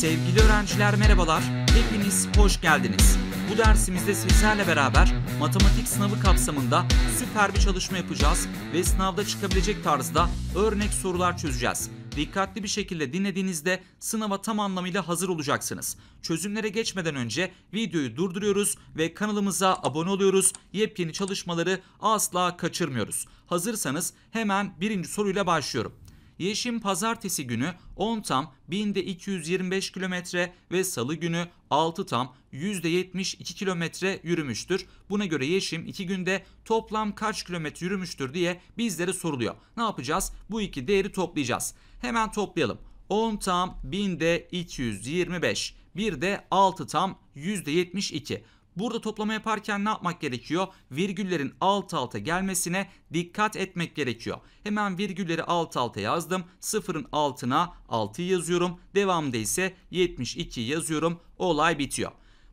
Sevgili öğrenciler merhabalar. Hepiniz hoş geldiniz. Bu dersimizde sizlerle beraber matematik sınavı kapsamında süper bir çalışma yapacağız ve sınavda çıkabilecek tarzda örnek sorular çözeceğiz. Dikkatli bir şekilde dinlediğinizde sınava tam anlamıyla hazır olacaksınız. Çözümlere geçmeden önce videoyu durduruyoruz ve kanalımıza abone oluyoruz. Yepyeni çalışmaları asla kaçırmıyoruz. Hazırsanız hemen birinci soruyla başlıyorum. Yeşim pazartesi günü 10 tam binde 225 kilometre ve salı günü 6 tam %72 kilometre yürümüştür. Buna göre Yeşim 2 günde toplam kaç kilometre yürümüştür diye bizlere soruluyor. Ne yapacağız? Bu iki değeri toplayacağız. Hemen toplayalım. 10 tam binde 225 bir de 6 tam %72. Burada toplama yaparken ne yapmak gerekiyor? Virgüllerin alt alta gelmesine dikkat etmek gerekiyor. Hemen virgülleri alt alta yazdım. Sıfırın altına 6 yazıyorum. Devamında ise 72 yazıyorum. Olay bitiyor.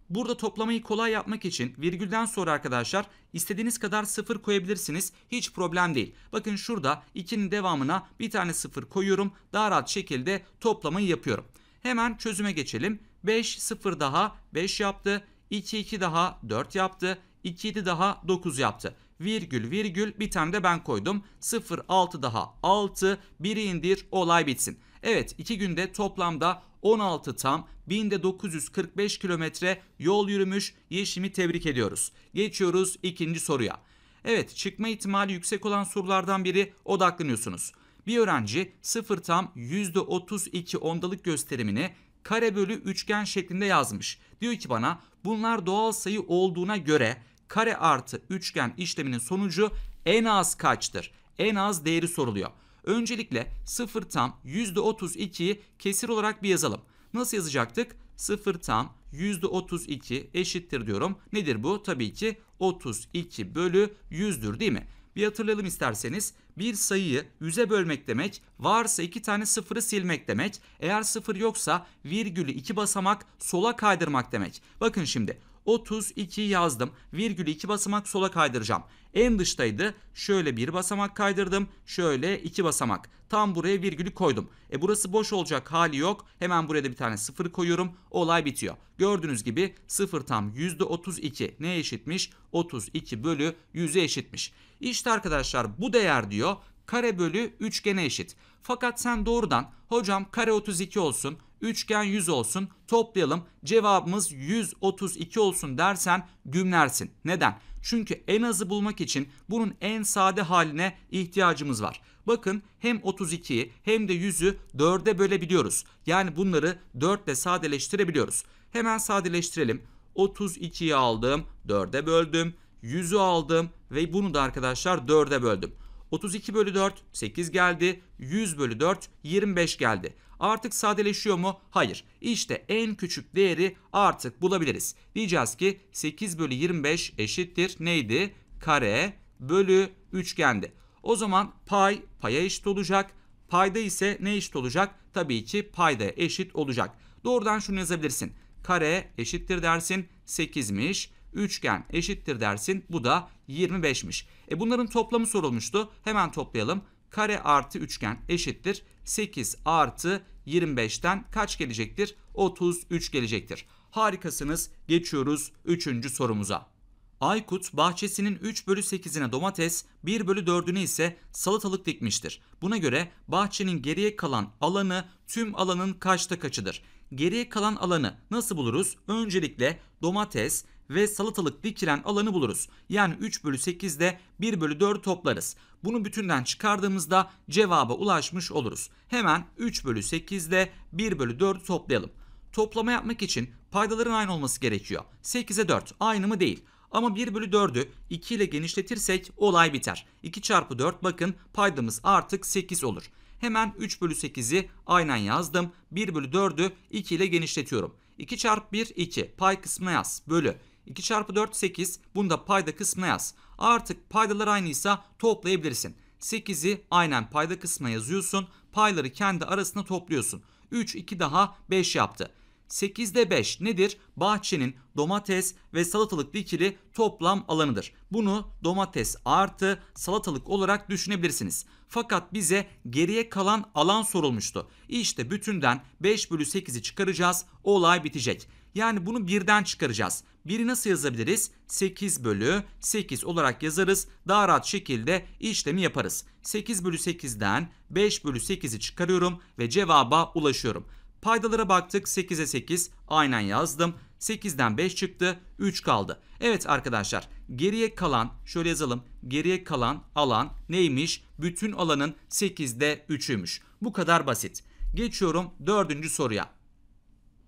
Burada toplamayı kolay yapmak için virgülden sonra arkadaşlar istediğiniz kadar sıfır koyabilirsiniz. Hiç problem değil. Bakın şurada 2'nin devamına bir tane sıfır koyuyorum. Daha rahat şekilde toplamayı yapıyorum. Hemen çözüme geçelim. 5 sıfır daha 5 yaptı. 2 2 daha 4 yaptı. 2 7 daha 9 yaptı. Virgül virgül bir tane de ben koydum. 0 6 daha 6 1'i indir olay bitsin. Evet 2 günde toplamda 16 tam 1945 kilometre yol yürümüş Yeşim'i tebrik ediyoruz. Geçiyoruz ikinci soruya. Evet çıkma ihtimali yüksek olan sorulardan biri odaklanıyorsunuz. Bir öğrenci 0 tam %32 ondalık gösterimini kare bölü üçgen şeklinde yazmış. Diyor ki bana bunlar doğal sayı olduğuna göre kare artı üçgen işleminin sonucu en az kaçtır? En az değeri soruluyor. Öncelikle 0 tam %32'yi kesir olarak bir yazalım. Nasıl yazacaktık? 0 tam %32 eşittir diyorum. Nedir bu? Tabii ki 32 bölü 100'dür değil mi? Bir hatırlayalım isterseniz. Bir sayıyı 100'e bölmek demek, varsa iki tane sıfırı silmek demek. Eğer sıfır yoksa virgülü iki basamak sola kaydırmak demek. Bakın şimdi 32 yazdım. Virgülü iki basamak sola kaydıracağım. En dıştaydı. Şöyle bir basamak kaydırdım. Şöyle iki basamak. Tam buraya virgülü koydum. E burası boş olacak hali yok. Hemen buraya da bir tane sıfır koyuyorum. Olay bitiyor. Gördüğünüz gibi sıfır tam %32 ne eşitmiş? 32 bölü 100'e eşitmiş. İşte arkadaşlar bu değer diyor kare bölü üçgene eşit. Fakat sen doğrudan hocam kare 32 olsun, üçgen 100 olsun toplayalım cevabımız 132 olsun dersen gümlersin. Neden? Çünkü en azı bulmak için bunun en sade haline ihtiyacımız var. Bakın hem 32'yi hem de 100'ü 4'e bölebiliyoruz. Yani bunları 4 ile sadeleştirebiliyoruz. Hemen sadeleştirelim. 32'yi aldım, 4'e böldüm. 100'ü aldım ve bunu da arkadaşlar 4'e böldüm. 32 bölü 4 8 geldi. 100 bölü 4 25 geldi. Artık sadeleşiyor mu? Hayır. İşte en küçük değeri artık bulabiliriz. Diyeceğiz ki 8 bölü 25 eşittir neydi? Kare bölü üçgendi. O zaman pay paya eşit olacak. Payda ise ne eşit olacak? Tabii ki payda eşit olacak. Doğrudan şunu yazabilirsin. Kare eşittir dersin 8'miş. Üçgen eşittir dersin. Bu da 25'miş. E bunların toplamı sorulmuştu. Hemen toplayalım. Kare artı üçgen eşittir. 8 artı 25'ten kaç gelecektir? 33 gelecektir. Harikasınız. Geçiyoruz 3. sorumuza. Aykut bahçesinin 3 bölü 8'ine domates, 1 bölü 4'üne ise salatalık dikmiştir. Buna göre bahçenin geriye kalan alanı tüm alanın kaçta kaçıdır? Geriye kalan alanı nasıl buluruz? Öncelikle domates ve salatalık dikilen alanı buluruz. Yani 3 bölü 8'de 1 bölü 4 toplarız. Bunu bütünden çıkardığımızda cevaba ulaşmış oluruz. Hemen 3 bölü 8'de 1 bölü 4 toplayalım. Toplama yapmak için paydaların aynı olması gerekiyor. 8'e 4 aynı mı değil. Ama 1 bölü 4'ü 2 ile genişletirsek olay biter. 2 çarpı 4 bakın paydamız artık 8 olur. Hemen 3 bölü 8'i aynen yazdım. 1 bölü 4'ü 2 ile genişletiyorum. 2 çarpı 1 2 pay kısmına yaz bölü. 2 çarpı 4 8 bunu da payda kısmına yaz. Artık paydalar aynıysa toplayabilirsin. 8'i aynen payda kısmına yazıyorsun. Payları kendi arasında topluyorsun. 3 2 daha 5 yaptı. 8'de 5 nedir? Bahçenin domates ve salatalık dikili toplam alanıdır. Bunu domates artı salatalık olarak düşünebilirsiniz. Fakat bize geriye kalan alan sorulmuştu. İşte bütünden 5 bölü 8'i çıkaracağız. Olay bitecek. Yani bunu birden çıkaracağız. Biri nasıl yazabiliriz? 8 bölü 8 olarak yazarız. Daha rahat şekilde işlemi yaparız. 8 bölü 8'den 5 bölü 8'i çıkarıyorum ve cevaba ulaşıyorum. Paydalara baktık 8'e 8 aynen yazdım. 8'den 5 çıktı 3 kaldı. Evet arkadaşlar geriye kalan şöyle yazalım. Geriye kalan alan neymiş? Bütün alanın 8'de 3'üymüş. Bu kadar basit. Geçiyorum dördüncü soruya.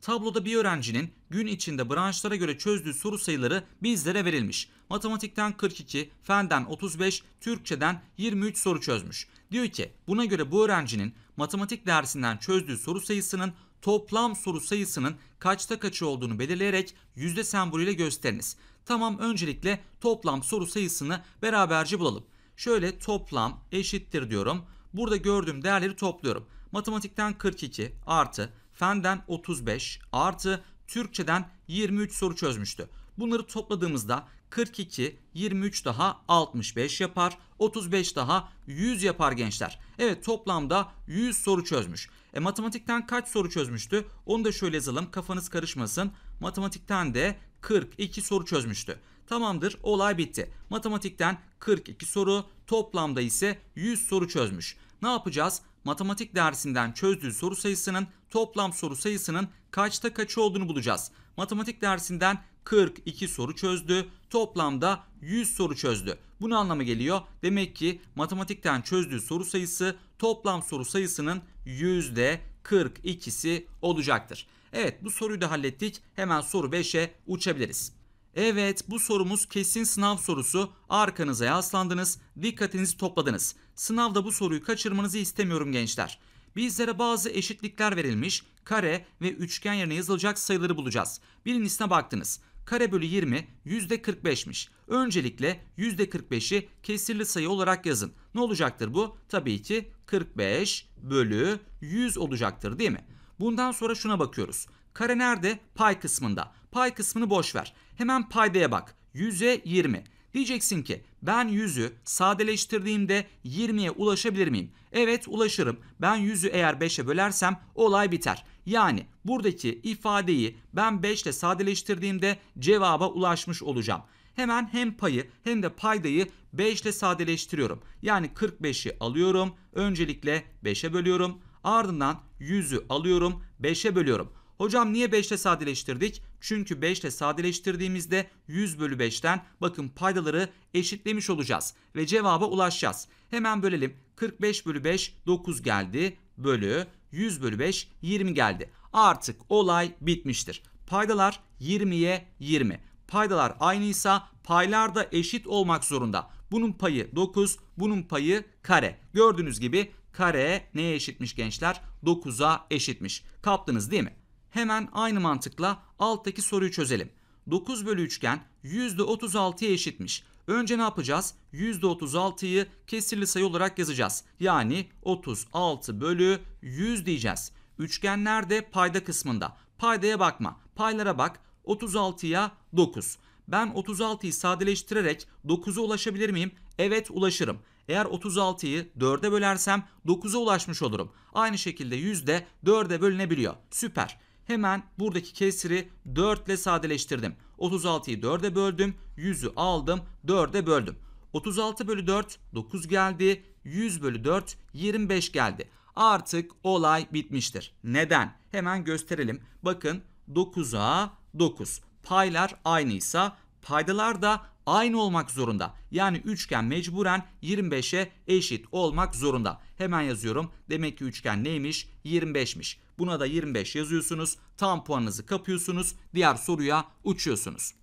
Tabloda bir öğrencinin gün içinde branşlara göre çözdüğü soru sayıları bizlere verilmiş. Matematikten 42, fenden 35, Türkçeden 23 soru çözmüş. Diyor ki buna göre bu öğrencinin matematik dersinden çözdüğü soru sayısının toplam soru sayısının kaçta kaçı olduğunu belirleyerek yüzde sembolüyle gösteriniz. Tamam öncelikle toplam soru sayısını beraberce bulalım. Şöyle toplam eşittir diyorum. Burada gördüğüm değerleri topluyorum. Matematikten 42 artı fenden 35 artı Türkçeden 23 soru çözmüştü. Bunları topladığımızda 42, 23 daha 65 yapar. 35 daha 100 yapar gençler. Evet toplamda 100 soru çözmüş. E matematikten kaç soru çözmüştü? Onu da şöyle yazalım kafanız karışmasın. Matematikten de 42 soru çözmüştü. Tamamdır olay bitti. Matematikten 42 soru toplamda ise 100 soru çözmüş. Ne yapacağız? Matematik dersinden çözdüğü soru sayısının toplam soru sayısının kaçta kaçı olduğunu bulacağız. Matematik dersinden 42 soru çözdü. Toplamda 100 soru çözdü. Bu ne anlama geliyor? Demek ki matematikten çözdüğü soru sayısı toplam soru sayısının %42'si olacaktır. Evet bu soruyu da hallettik. Hemen soru 5'e uçabiliriz. Evet bu sorumuz kesin sınav sorusu. Arkanıza yaslandınız, dikkatinizi topladınız. Sınavda bu soruyu kaçırmanızı istemiyorum gençler. Bizlere bazı eşitlikler verilmiş, kare ve üçgen yerine yazılacak sayıları bulacağız. Birincisine baktınız. Kare bölü 20 %45'miş. Öncelikle %45'i kesirli sayı olarak yazın. Ne olacaktır bu? Tabii ki 45 bölü 100 olacaktır değil mi? Bundan sonra şuna bakıyoruz. Kare nerede? Pay kısmında. Pay kısmını boş ver. Hemen paydaya bak. 100'e 20. Diyeceksin ki ben 100'ü sadeleştirdiğimde 20'ye ulaşabilir miyim? Evet ulaşırım. Ben 100'ü eğer 5'e bölersem olay biter. Yani buradaki ifadeyi ben 5 ile sadeleştirdiğimde cevaba ulaşmış olacağım. Hemen hem payı hem de paydayı 5 ile sadeleştiriyorum. Yani 45'i alıyorum. Öncelikle 5'e bölüyorum. Ardından 100'ü alıyorum 5'e bölüyorum. Hocam niye 5 ile sadeleştirdik? Çünkü 5 ile sadeleştirdiğimizde 100 bölü 5'ten bakın paydaları eşitlemiş olacağız. Ve cevaba ulaşacağız. Hemen bölelim. 45 bölü 5 9 geldi. Bölü 100 bölü 5 20 geldi. Artık olay bitmiştir. Paydalar 20'ye 20. Paydalar aynıysa paylar da eşit olmak zorunda. Bunun payı 9, bunun payı kare. Gördüğünüz gibi kare neye eşitmiş gençler? 9'a eşitmiş. Kaptınız değil mi? Hemen aynı mantıkla alttaki soruyu çözelim. 9 bölü üçgen %36'ya eşitmiş. Önce ne yapacağız? %36'yı kesirli sayı olarak yazacağız. Yani 36 bölü 100 diyeceğiz. Üçgen nerede? Payda kısmında. Paydaya bakma. Paylara bak. 36'ya 9. Ben 36'yı sadeleştirerek 9'a ulaşabilir miyim? Evet ulaşırım. Eğer 36'yı 4'e bölersem 9'a ulaşmış olurum. Aynı şekilde yüzde 4'e bölünebiliyor. Süper. Hemen buradaki kesiri 4 ile sadeleştirdim. 36'yı 4'e böldüm. 100'ü aldım 4'e böldüm. 36 bölü 4 9 geldi. 100 bölü 4 25 geldi. Artık olay bitmiştir. Neden? Hemen gösterelim. Bakın 9'a 9. Paylar aynıysa paydalar da aynı olmak zorunda. Yani üçgen mecburen 25'e eşit olmak zorunda. Hemen yazıyorum. Demek ki üçgen neymiş? 25'miş. Buna da 25 yazıyorsunuz. Tam puanınızı kapıyorsunuz. Diğer soruya uçuyorsunuz.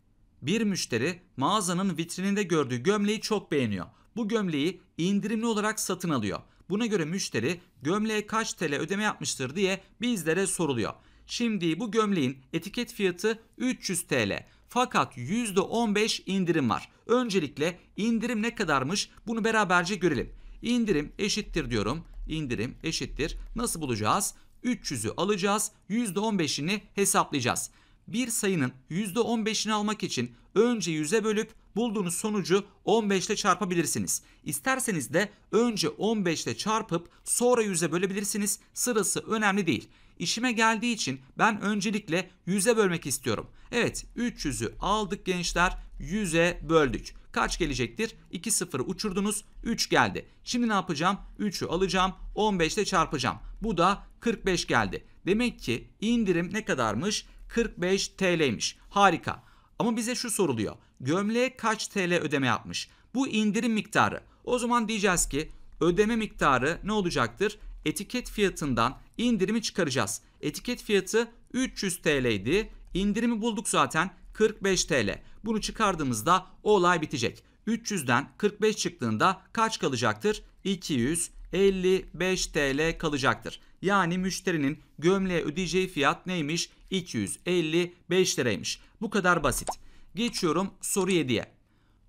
Bir müşteri mağazanın vitrininde gördüğü gömleği çok beğeniyor. Bu gömleği indirimli olarak satın alıyor. Buna göre müşteri gömleğe kaç TL ödeme yapmıştır diye bizlere soruluyor. Şimdi bu gömleğin etiket fiyatı 300 TL. Fakat %15 indirim var. Öncelikle indirim ne kadarmış bunu beraberce görelim. İndirim eşittir diyorum. İndirim eşittir. Nasıl bulacağız? 300'ü alacağız. %15'ini hesaplayacağız. Bir sayının %15'ini almak için önce 100'e bölüp bulduğunuz sonucu 15 ile çarpabilirsiniz. İsterseniz de önce 15 ile çarpıp sonra 100'e bölebilirsiniz. Sırası önemli değil. İşime geldiği için ben öncelikle 100'e bölmek istiyorum. Evet 300'ü aldık gençler 100'e böldük. Kaç gelecektir? 2 sıfırı uçurdunuz 3 geldi. Şimdi ne yapacağım? 3'ü alacağım 15 ile çarpacağım. Bu da 45 geldi. Demek ki indirim ne kadarmış? 45 TL'ymiş. Harika. Ama bize şu soruluyor. Gömleğe kaç TL ödeme yapmış? Bu indirim miktarı. O zaman diyeceğiz ki ödeme miktarı ne olacaktır? Etiket fiyatından indirimi çıkaracağız. Etiket fiyatı 300 TL idi. İndirimi bulduk zaten 45 TL. Bunu çıkardığımızda olay bitecek. 300'den 45 çıktığında kaç kalacaktır? 255 TL kalacaktır. Yani müşterinin gömleğe ödeyeceği fiyat neymiş? 255 liraymış. Bu kadar basit. Geçiyorum soru 7'ye.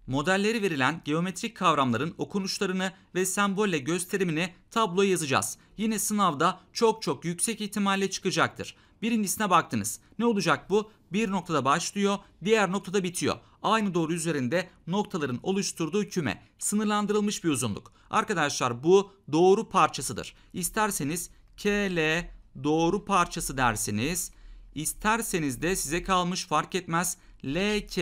Modelleri verilen geometrik kavramların okunuşlarını ve sembolle gösterimini tabloya yazacağız. Yine sınavda çok çok yüksek ihtimalle çıkacaktır. Birincisine baktınız. Ne olacak bu? Bir noktada başlıyor, diğer noktada bitiyor. Aynı doğru üzerinde noktaların oluşturduğu küme. Sınırlandırılmış bir uzunluk. Arkadaşlar bu doğru parçasıdır. İsterseniz KL doğru parçası dersiniz. İsterseniz de size kalmış fark etmez. LK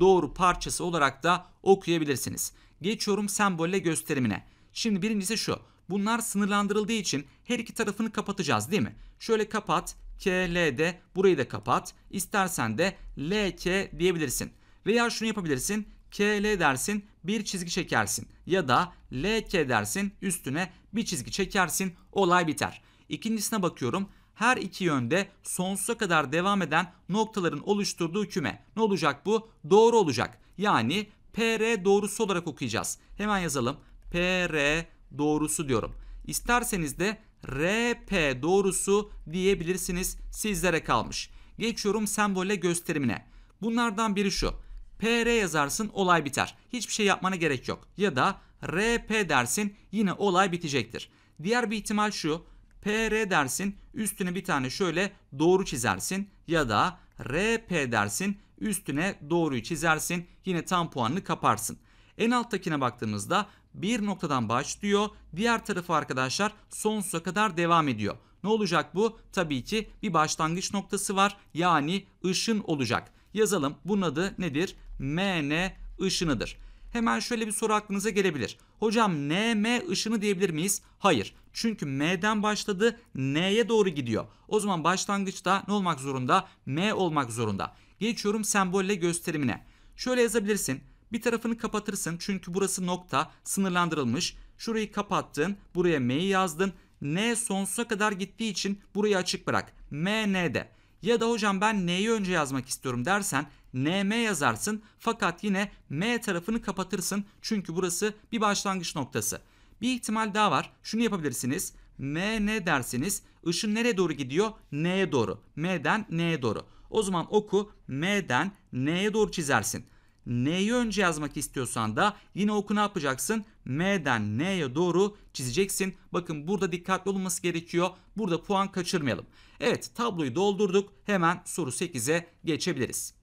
doğru parçası olarak da okuyabilirsiniz. Geçiyorum sembolle gösterimine. Şimdi birincisi şu. Bunlar sınırlandırıldığı için her iki tarafını kapatacağız değil mi? Şöyle kapat. KL'de burayı da kapat. İstersen de LK diyebilirsin. Veya şunu yapabilirsin. KL dersin bir çizgi çekersin. Ya da LK dersin üstüne bir çizgi çekersin olay biter. İkincisine bakıyorum her iki yönde sonsuza kadar devam eden noktaların oluşturduğu küme. Ne olacak bu? Doğru olacak. Yani PR doğrusu olarak okuyacağız. Hemen yazalım. PR doğrusu diyorum. İsterseniz de RP doğrusu diyebilirsiniz. Sizlere kalmış. Geçiyorum sembolle gösterimine. Bunlardan biri şu. PR yazarsın olay biter. Hiçbir şey yapmana gerek yok. Ya da RP dersin yine olay bitecektir. Diğer bir ihtimal şu. PR dersin üstüne bir tane şöyle doğru çizersin ya da RP dersin üstüne doğruyu çizersin yine tam puanını kaparsın. En alttakine baktığımızda bir noktadan başlıyor diğer tarafı arkadaşlar sonsuza kadar devam ediyor. Ne olacak bu? Tabii ki bir başlangıç noktası var yani ışın olacak. Yazalım bunun adı nedir? MN ışınıdır. Hemen şöyle bir soru aklınıza gelebilir. Hocam NM ışını diyebilir miyiz? Hayır. Çünkü M'den başladı N'ye doğru gidiyor. O zaman başlangıçta ne olmak zorunda? M olmak zorunda. Geçiyorum sembolle gösterimine. Şöyle yazabilirsin. Bir tarafını kapatırsın çünkü burası nokta sınırlandırılmış. Şurayı kapattın buraya M'yi yazdın. N sonsuza kadar gittiği için burayı açık bırak. M N'de. Ya da hocam ben N'yi önce yazmak istiyorum dersen NM yazarsın fakat yine M tarafını kapatırsın çünkü burası bir başlangıç noktası. Bir ihtimal daha var. Şunu yapabilirsiniz. M ne dersiniz? Işın nereye doğru gidiyor? N'ye doğru. M'den N'ye doğru. O zaman oku M'den N'ye doğru çizersin. N'yi önce yazmak istiyorsan da yine oku ne yapacaksın? M'den N'ye doğru çizeceksin. Bakın burada dikkatli olunması gerekiyor. Burada puan kaçırmayalım. Evet tabloyu doldurduk. Hemen soru 8'e geçebiliriz.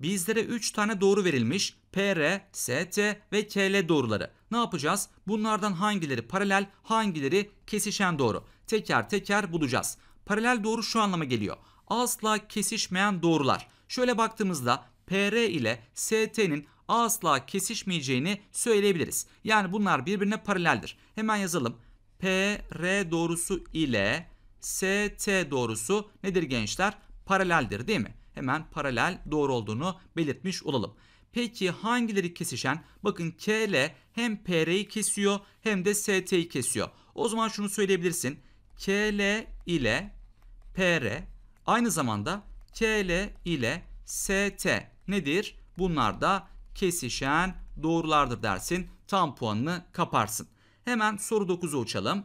Bizlere 3 tane doğru verilmiş. PR, ST ve KL doğruları. Ne yapacağız? Bunlardan hangileri paralel, hangileri kesişen doğru? Teker teker bulacağız. Paralel doğru şu anlama geliyor. Asla kesişmeyen doğrular. Şöyle baktığımızda PR ile ST'nin asla kesişmeyeceğini söyleyebiliriz. Yani bunlar birbirine paraleldir. Hemen yazalım. PR doğrusu ile ST doğrusu nedir gençler? Paraleldir değil mi? Hemen paralel doğru olduğunu belirtmiş olalım. Peki hangileri kesişen? Bakın KL hem PR'yi kesiyor hem de ST'yi kesiyor. O zaman şunu söyleyebilirsin. KL ile PR aynı zamanda KL ile ST nedir? Bunlar da kesişen doğrulardır dersin. Tam puanını kaparsın. Hemen soru 9'a uçalım.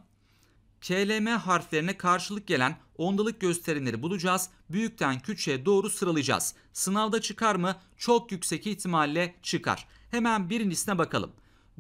KLM harflerine karşılık gelen ondalık gösterimleri bulacağız. Büyükten küçüğe doğru sıralayacağız. Sınavda çıkar mı? Çok yüksek ihtimalle çıkar. Hemen birincisine bakalım.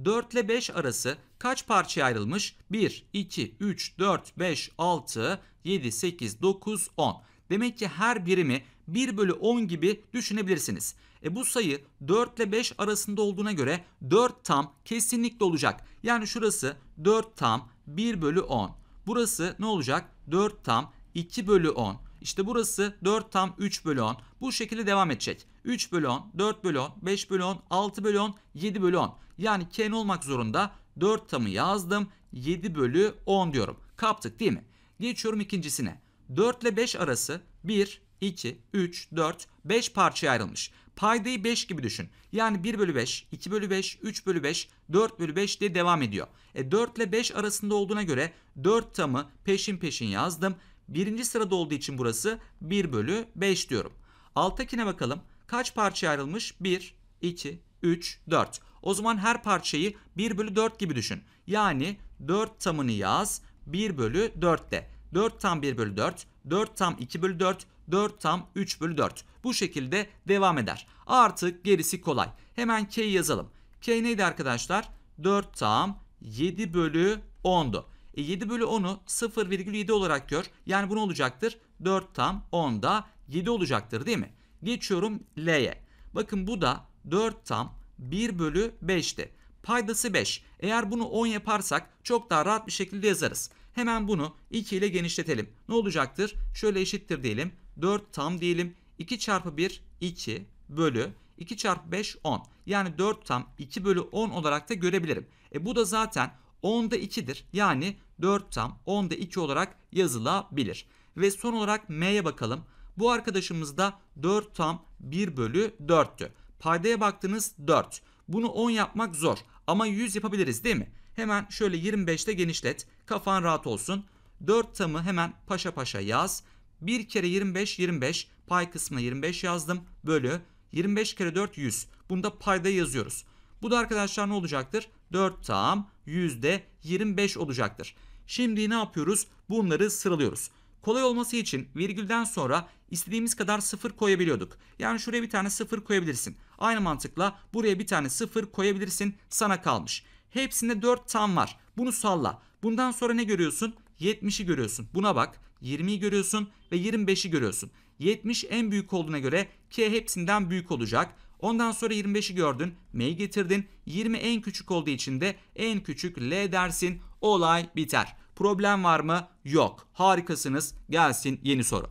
4 ile 5 arası Kaç parçaya ayrılmış? 1, 2, 3, 4, 5, 6, 7, 8, 9, 10. Demek ki her birimi 1 bölü 10 gibi düşünebilirsiniz. E bu sayı 4 ile 5 arasında olduğuna göre 4 tam kesinlikle olacak. Yani şurası 4 tam 1 bölü 10. Burası ne olacak? 4 tam 2 bölü 10. İşte burası 4 tam 3 bölü 10. Bu şekilde devam edecek. 3 bölü 10, 4 bölü 10, 5 bölü 10, 6 bölü 10, 7 bölü 10. Yani K'n olmak zorunda 4 tamı yazdım. 7 bölü 10 diyorum. Kaptık değil mi? Geçiyorum ikincisine. 4 ile 5 arası 1, 2, 3, 4, 5 parçaya ayrılmış. Paydayı 5 gibi düşün. Yani 1 bölü 5, 2 bölü 5, 3 bölü 5, 4 bölü 5 diye devam ediyor. E 4 ile 5 arasında olduğuna göre 4 tamı peşin peşin yazdım. Birinci sırada olduğu için burası 1 bölü 5 diyorum. Alttakine bakalım. Kaç parçaya ayrılmış? 1, 2, 3, 4. O zaman her parçayı 1 bölü 4 gibi düşün. Yani 4 tamını yaz 1 bölü 4 de. 4 tam 1 bölü 4, 4 tam 2 bölü 4, 4 tam 3 bölü 4. Bu şekilde devam eder. Artık gerisi kolay. Hemen K'yi yazalım. K neydi arkadaşlar? 4 tam 7 bölü 10'du. E 7 bölü 10'u 0,7 olarak gör. Yani bu ne olacaktır? 4 tam 10'da 7 olacaktır değil mi? Geçiyorum L'ye. Bakın bu da 4 tam 1 bölü 5'ti. Paydası 5. Eğer bunu 10 yaparsak çok daha rahat bir şekilde yazarız. Hemen bunu 2 ile genişletelim. Ne olacaktır? Şöyle eşittir diyelim. 4 tam diyelim. 2 çarpı 1 2 bölü 2 çarpı 5 10. Yani 4 tam 2 bölü 10 olarak da görebilirim. E bu da zaten 10'da 2'dir. Yani 4 tam 10'da 2 olarak yazılabilir. Ve son olarak M'ye bakalım. Bu arkadaşımız da 4 tam 1 bölü 4'tü. Paydaya baktınız 4. Bunu 10 yapmak zor ama 100 yapabiliriz değil mi? Hemen şöyle 25'te genişlet. Kafan rahat olsun. 4 tamı hemen paşa paşa yaz. 1 kere 25 25 pay kısmına 25 yazdım. Bölü 25 kere 4 100. Bunda payda yazıyoruz. Bu da arkadaşlar ne olacaktır? 4 tam yüzde 25 olacaktır. Şimdi ne yapıyoruz? Bunları sıralıyoruz. Kolay olması için virgülden sonra istediğimiz kadar sıfır koyabiliyorduk. Yani şuraya bir tane sıfır koyabilirsin. Aynı mantıkla buraya bir tane sıfır koyabilirsin. Sana kalmış. Hepsinde 4 tam var. Bunu salla. Bundan sonra ne görüyorsun? 70'i görüyorsun. Buna bak. 20'yi görüyorsun ve 25'i görüyorsun. 70 en büyük olduğuna göre K hepsinden büyük olacak. Ondan sonra 25'i gördün. M'yi getirdin. 20 en küçük olduğu için de en küçük L dersin. Olay biter. Problem var mı? Yok. Harikasınız. Gelsin yeni soru.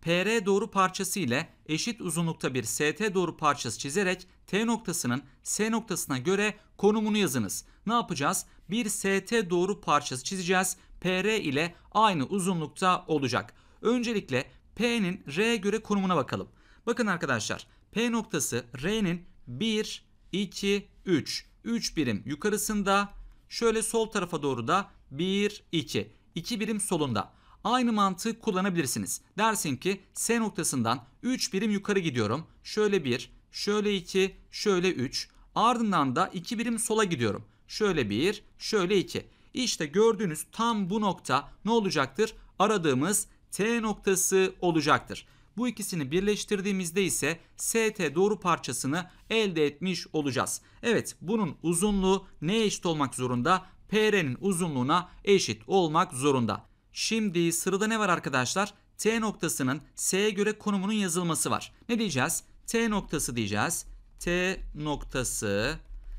PR doğru parçası ile eşit uzunlukta bir ST doğru parçası çizerek T noktasının S noktasına göre konumunu yazınız. Ne yapacağız? Bir ST doğru parçası çizeceğiz. PR ile aynı uzunlukta olacak. Öncelikle P'nin R'ye göre konumuna bakalım. Bakın arkadaşlar P noktası R'nin 1, 2, 3. 3 birim yukarısında. Şöyle sol tarafa doğru da 1, 2. 2 birim solunda. Aynı mantığı kullanabilirsiniz. Dersin ki S noktasından 3 birim yukarı gidiyorum. Şöyle 1, şöyle 2, şöyle 3. Ardından da 2 birim sola gidiyorum. Şöyle 1, şöyle 2. İşte gördüğünüz tam bu nokta ne olacaktır? Aradığımız T noktası olacaktır. Bu ikisini birleştirdiğimizde ise ST doğru parçasını elde etmiş olacağız. Evet bunun uzunluğu neye eşit olmak zorunda? PR'nin uzunluğuna eşit olmak zorunda. Şimdi sırada ne var arkadaşlar? T noktasının S'ye göre konumunun yazılması var. Ne diyeceğiz? T noktası diyeceğiz. T noktası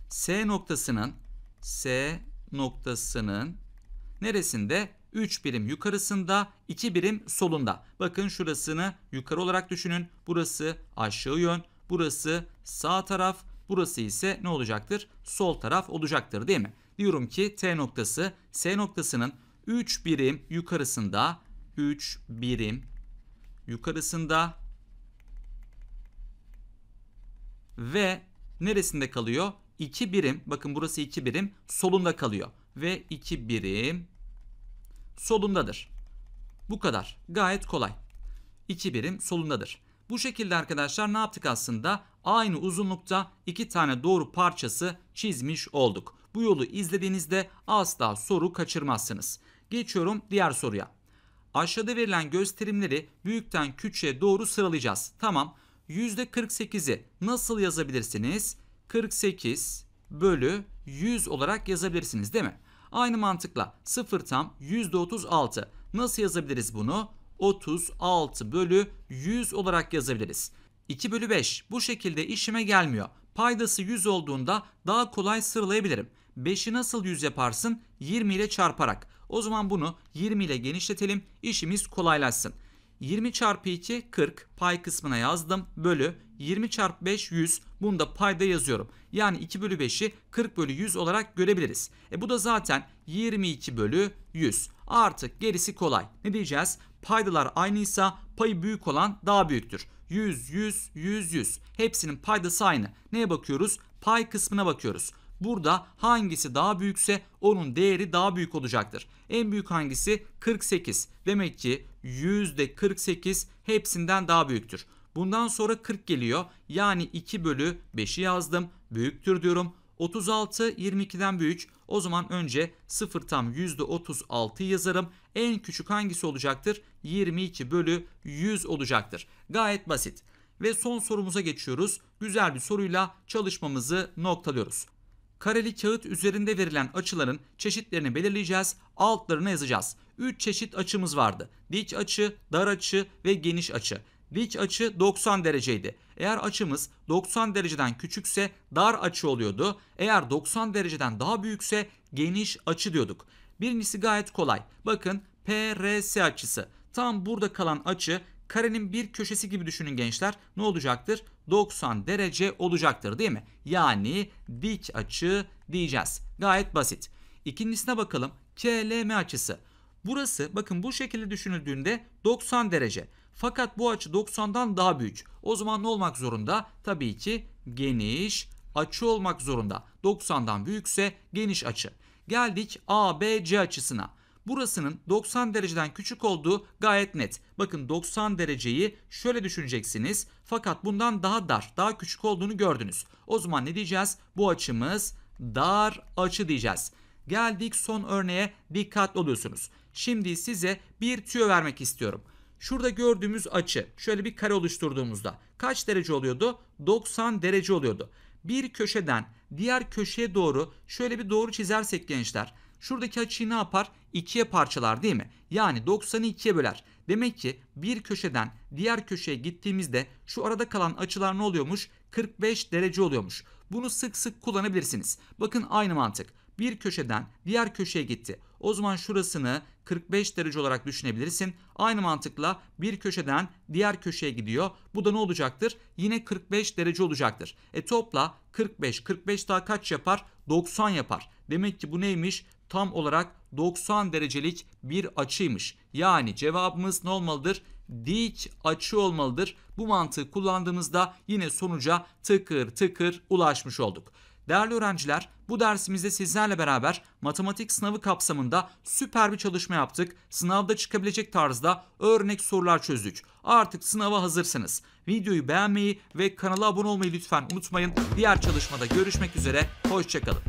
S noktasının S noktasının neresinde? 3 birim yukarısında, 2 birim solunda. Bakın şurasını yukarı olarak düşünün. Burası aşağı yön, burası sağ taraf, burası ise ne olacaktır? Sol taraf olacaktır değil mi? Diyorum ki T noktası S noktasının 3 birim yukarısında, 3 birim yukarısında ve neresinde kalıyor? 2 birim, bakın burası 2 birim solunda kalıyor ve 2 birim solundadır. Bu kadar. Gayet kolay. 2 birim solundadır. Bu şekilde arkadaşlar ne yaptık aslında? Aynı uzunlukta iki tane doğru parçası çizmiş olduk. Bu yolu izlediğinizde asla soru kaçırmazsınız. Geçiyorum diğer soruya. Aşağıda verilen gösterimleri büyükten küçüğe doğru sıralayacağız. Tamam. %48'i nasıl yazabilirsiniz? 48 bölü 100 olarak yazabilirsiniz değil mi? Aynı mantıkla 0 tam %36. Nasıl yazabiliriz bunu? 36 bölü 100 olarak yazabiliriz. 2 bölü 5 bu şekilde işime gelmiyor. Paydası 100 olduğunda daha kolay sıralayabilirim. 5'i nasıl 100 yaparsın? 20 ile çarparak. O zaman bunu 20 ile genişletelim. İşimiz kolaylaşsın. 20 çarpı 2 40 pay kısmına yazdım. Bölü 20 çarpı 5 100. Bunu da payda yazıyorum. Yani 2 bölü 5'i 40 bölü 100 olarak görebiliriz. E bu da zaten 22 bölü 100. Artık gerisi kolay. Ne diyeceğiz? Paydalar aynıysa payı büyük olan daha büyüktür. 100, 100, 100, 100. Hepsinin paydası aynı. Neye bakıyoruz? Pay kısmına bakıyoruz. Burada hangisi daha büyükse onun değeri daha büyük olacaktır. En büyük hangisi? 48. Demek ki %48 hepsinden daha büyüktür. Bundan sonra 40 geliyor. Yani 2 bölü 5'i yazdım. Büyüktür diyorum. 36 22'den büyük. O zaman önce 0 tam %36 yazarım. En küçük hangisi olacaktır? 22 bölü 100 olacaktır. Gayet basit. Ve son sorumuza geçiyoruz. Güzel bir soruyla çalışmamızı noktalıyoruz. Kareli kağıt üzerinde verilen açıların çeşitlerini belirleyeceğiz. Altlarına yazacağız. 3 çeşit açımız vardı. Dik açı, dar açı ve geniş açı. Dik açı 90 dereceydi. Eğer açımız 90 dereceden küçükse dar açı oluyordu. Eğer 90 dereceden daha büyükse geniş açı diyorduk. Birincisi gayet kolay. Bakın PRS açısı. Tam burada kalan açı karenin bir köşesi gibi düşünün gençler. Ne olacaktır? 90 derece olacaktır değil mi? Yani dik açı diyeceğiz. Gayet basit. İkincisine bakalım. KLM açısı. Burası bakın bu şekilde düşünüldüğünde 90 derece. Fakat bu açı 90'dan daha büyük. O zaman ne olmak zorunda? Tabii ki geniş açı olmak zorunda. 90'dan büyükse geniş açı. Geldik ABC açısına. Burasının 90 dereceden küçük olduğu gayet net. Bakın 90 dereceyi şöyle düşüneceksiniz. Fakat bundan daha dar, daha küçük olduğunu gördünüz. O zaman ne diyeceğiz? Bu açımız dar açı diyeceğiz. Geldik son örneğe dikkatli oluyorsunuz. Şimdi size bir tüyo vermek istiyorum. Şurada gördüğümüz açı şöyle bir kare oluşturduğumuzda kaç derece oluyordu? 90 derece oluyordu. Bir köşeden diğer köşeye doğru şöyle bir doğru çizersek gençler şuradaki açıyı ne yapar? İkiye parçalar değil mi? Yani 90'ı ikiye böler. Demek ki bir köşeden diğer köşeye gittiğimizde şu arada kalan açılar ne oluyormuş? 45 derece oluyormuş. Bunu sık sık kullanabilirsiniz. Bakın aynı mantık. Bir köşeden diğer köşeye gitti. O zaman şurasını 45 derece olarak düşünebilirsin. Aynı mantıkla bir köşeden diğer köşeye gidiyor. Bu da ne olacaktır? Yine 45 derece olacaktır. E topla 45, 45 daha kaç yapar? 90 yapar. Demek ki bu neymiş? Tam olarak 90 derecelik bir açıymış. Yani cevabımız ne olmalıdır? Dik açı olmalıdır. Bu mantığı kullandığımızda yine sonuca tıkır tıkır ulaşmış olduk. Değerli öğrenciler, bu dersimizde sizlerle beraber matematik sınavı kapsamında süper bir çalışma yaptık. Sınavda çıkabilecek tarzda örnek sorular çözdük. Artık sınava hazırsınız. Videoyu beğenmeyi ve kanala abone olmayı lütfen unutmayın. Diğer çalışmada görüşmek üzere. Hoşçakalın.